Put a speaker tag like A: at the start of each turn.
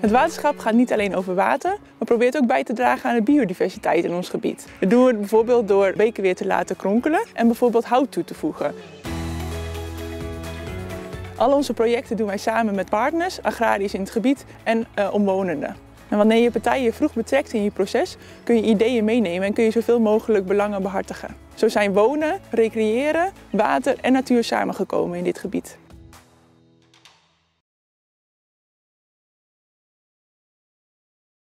A: Het waterschap gaat niet alleen over water, maar probeert ook bij te dragen aan de biodiversiteit in ons gebied. Dat doen we bijvoorbeeld door beken weer te laten kronkelen en bijvoorbeeld hout toe te voegen. Al onze projecten doen wij samen met partners, agrarisch in het gebied en uh, omwonenden. En wanneer je partijen vroeg betrekt in je proces, kun je ideeën meenemen en kun je zoveel mogelijk belangen behartigen. Zo zijn wonen, recreëren, water en natuur samengekomen in dit gebied.